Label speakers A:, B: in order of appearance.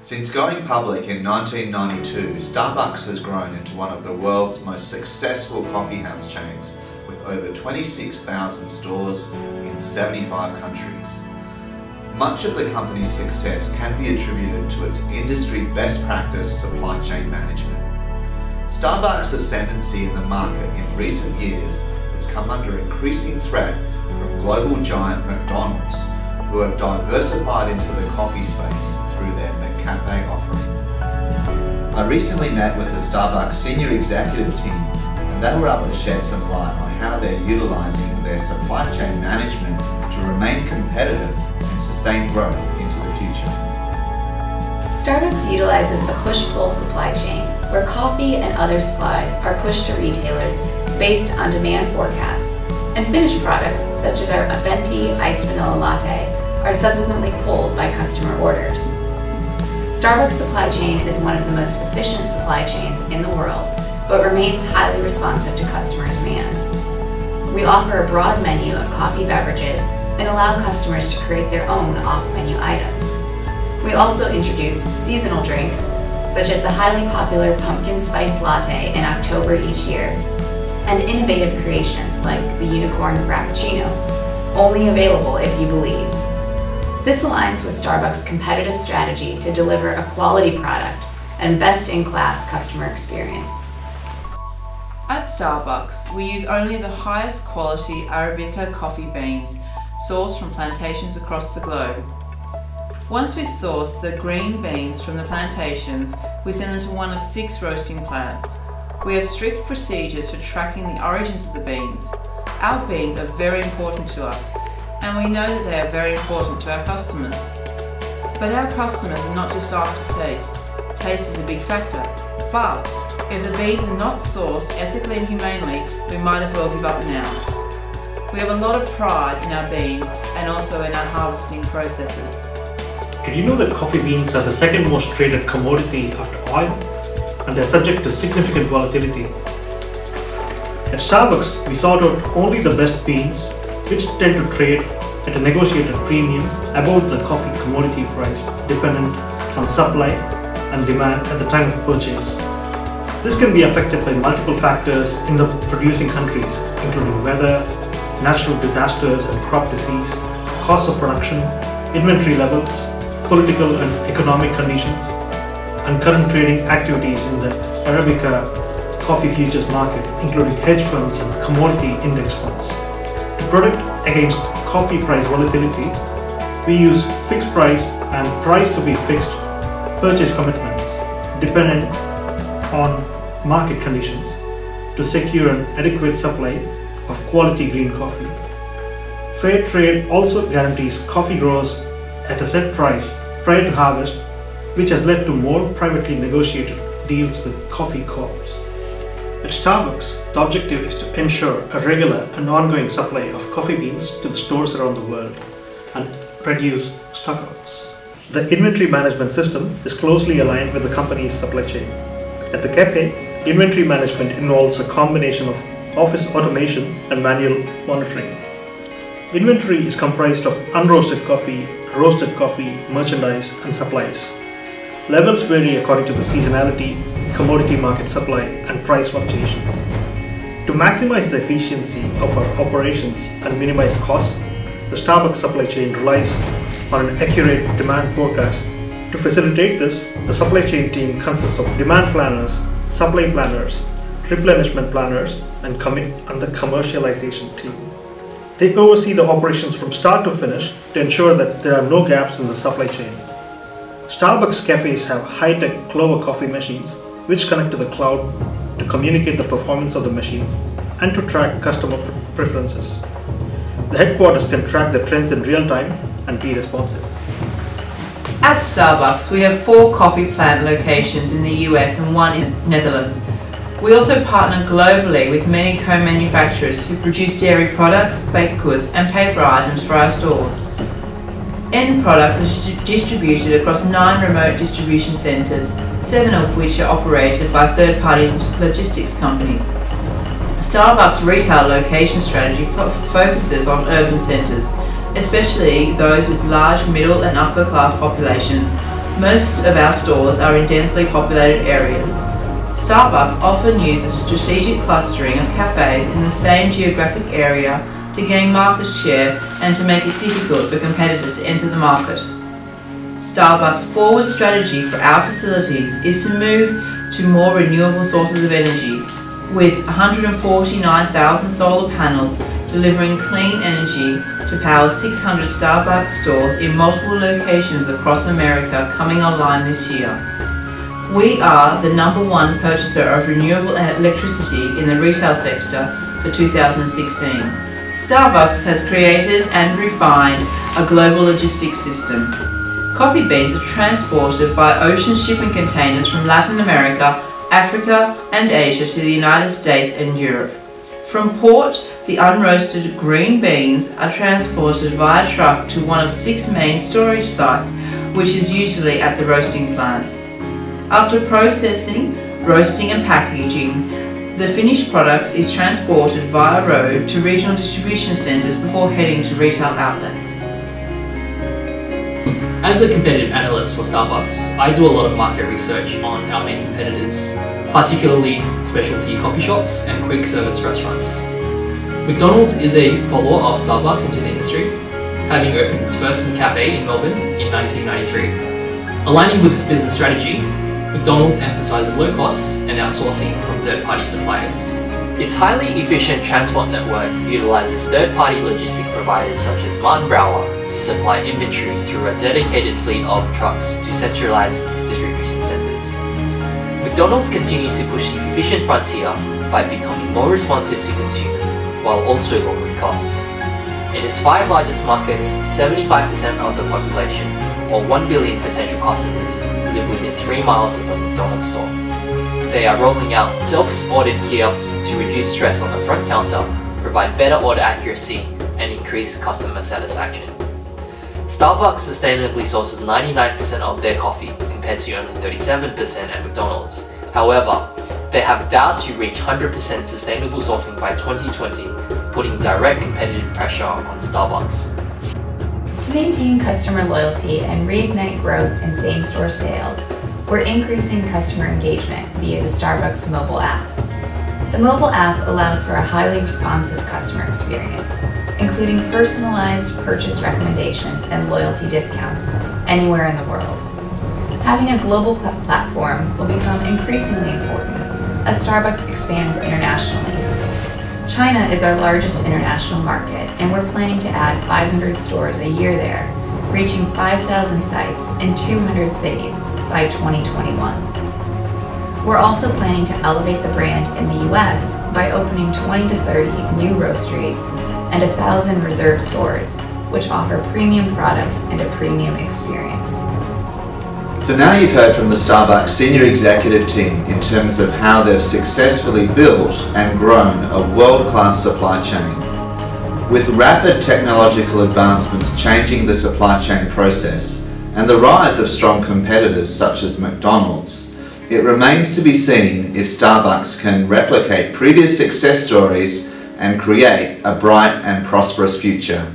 A: Since going public in 1992, Starbucks has grown into one of the world's most successful coffee house chains with over 26,000 stores in 75 countries. Much of the company's success can be attributed to its industry best practice supply chain management. Starbucks' ascendancy in the market in recent years has come under increasing threat from global giant McDonald's, who have diversified into the coffee space through their Offering. I recently met with the Starbucks senior executive team and they were able to shed some light on how they're utilising their supply chain management to remain competitive and sustain growth into the future.
B: Starbucks utilizes a push-pull supply chain where coffee and other supplies are pushed to retailers based on demand forecasts, and finished products such as our venti iced vanilla latte are subsequently pulled by customer orders. Starbucks supply chain is one of the most efficient supply chains in the world, but remains highly responsive to customer demands. We offer a broad menu of coffee beverages and allow customers to create their own off-menu items. We also introduce seasonal drinks such as the highly popular pumpkin spice latte in October each year, and innovative creations like the unicorn frappuccino, only available if you believe. This aligns with Starbucks' competitive strategy to deliver a quality product and best-in-class customer experience.
C: At Starbucks, we use only the highest quality Arabica coffee beans sourced from plantations across the globe. Once we source the green beans from the plantations, we send them to one of six roasting plants. We have strict procedures for tracking the origins of the beans. Our beans are very important to us, and we know that they are very important to our customers. But our customers are not just after taste. Taste is a big factor. But if the beans are not sourced ethically and humanely, we might as well give up now. We have a lot of pride in our beans and also in our harvesting processes.
D: Did you know that coffee beans are the second most traded commodity after oil? And they're subject to significant volatility. At Starbucks, we sort out only the best beans, which tend to trade at a negotiated premium above the coffee commodity price, dependent on supply and demand at the time of purchase. This can be affected by multiple factors in the producing countries, including weather, natural disasters and crop disease, cost of production, inventory levels, political and economic conditions, and current trading activities in the Arabica coffee futures market, including hedge funds and commodity index funds. To protect against coffee price volatility, we use fixed price and price to be fixed purchase commitments dependent on market conditions to secure an adequate supply of quality green coffee. Fair trade also guarantees coffee growers at a set price prior to harvest, which has led to more privately negotiated deals with coffee co-ops. At Starbucks, the objective is to ensure a regular and ongoing supply of coffee beans to the stores around the world and reduce stockouts. The inventory management system is closely aligned with the company's supply chain. At the cafe, inventory management involves a combination of office automation and manual monitoring. Inventory is comprised of unroasted coffee, roasted coffee, merchandise, and supplies. Levels vary according to the seasonality, commodity market supply, and price fluctuations. To maximize the efficiency of our operations and minimize costs, the Starbucks supply chain relies on an accurate demand forecast. To facilitate this, the supply chain team consists of demand planners, supply planners, replenishment planners, and, and the commercialization team. They oversee the operations from start to finish to ensure that there are no gaps in the supply chain. Starbucks cafes have high-tech Clover coffee machines which connect to the cloud to communicate the performance of the machines and to track customer preferences. The headquarters can track the trends in real time and be responsive.
C: At Starbucks, we have four coffee plant locations in the US and one in the Netherlands. We also partner globally with many co-manufacturers who produce dairy products, baked goods and paper items for our stores. End products are distributed across nine remote distribution centres, seven of which are operated by third-party logistics companies. Starbucks' retail location strategy focuses on urban centres, especially those with large middle and upper class populations Most of our stores are in densely populated areas. Starbucks often uses strategic clustering of cafes in the same geographic area to gain market share and to make it difficult for competitors to enter the market. Starbucks' forward strategy for our facilities is to move to more renewable sources of energy, with 149,000 solar panels delivering clean energy to power 600 Starbucks stores in multiple locations across America coming online this year. We are the number one purchaser of renewable electricity in the retail sector for 2016. Starbucks has created and refined a global logistics system. Coffee beans are transported by ocean shipping containers from Latin America, Africa and Asia to the United States and Europe. From port, the unroasted green beans are transported via truck to one of six main storage sites, which is usually at the roasting plants. After processing, roasting and packaging, the finished products is transported via road to regional distribution centres before heading to retail outlets.
E: As a competitive analyst for Starbucks, I do a lot of market research on our main competitors, particularly specialty coffee shops and quick service restaurants. McDonald's is a follower of Starbucks into the industry, having opened its first McCafe in Melbourne in 1993. Aligning with its business strategy, McDonald's emphasizes low costs and outsourcing from third-party suppliers. Its highly efficient transport network utilizes third-party logistic providers such as Martin Brower to supply inventory through a dedicated fleet of trucks to centralized distribution centers. McDonald's continues to push the efficient frontier by becoming more responsive to consumers while also lowering costs. In its five largest markets, 75% of the population, or 1 billion potential customers, live within 3 miles of a McDonald's store. They are rolling out self-ordered kiosks to reduce stress on the front counter, provide better order accuracy, and increase customer satisfaction. Starbucks sustainably sources 99% of their coffee compared to only 37% at McDonald's. However, they have vowed to reach 100% sustainable sourcing by 2020, putting direct competitive pressure on Starbucks.
B: To maintain customer loyalty and reignite growth in same-store sales, we're increasing customer engagement via the Starbucks mobile app. The mobile app allows for a highly responsive customer experience, including personalized purchase recommendations and loyalty discounts anywhere in the world. Having a global platform will become increasingly important as Starbucks expands internationally. China is our largest international market, and we're planning to add 500 stores a year there, reaching 5,000 sites in 200 cities by 2021. We're also planning to elevate the brand in the US by opening 20 to 30 new roasteries and 1,000 reserve stores, which offer premium products and a premium experience.
A: So now you've heard from the Starbucks senior executive team in terms of how they've successfully built and grown a world-class supply chain. With rapid technological advancements changing the supply chain process and the rise of strong competitors such as McDonald's, it remains to be seen if Starbucks can replicate previous success stories and create a bright and prosperous future.